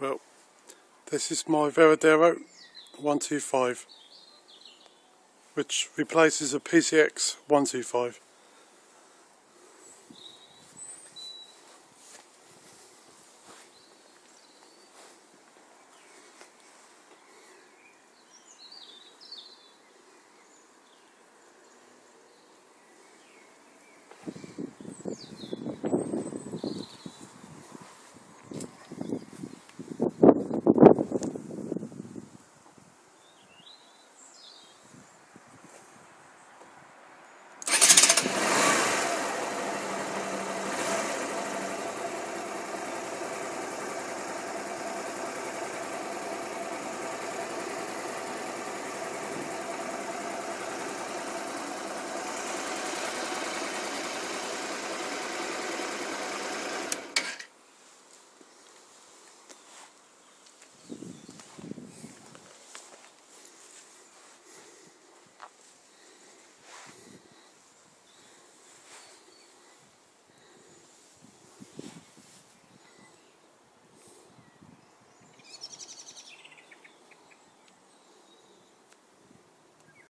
Well, this is my Veradero 125, which replaces a PCX 125.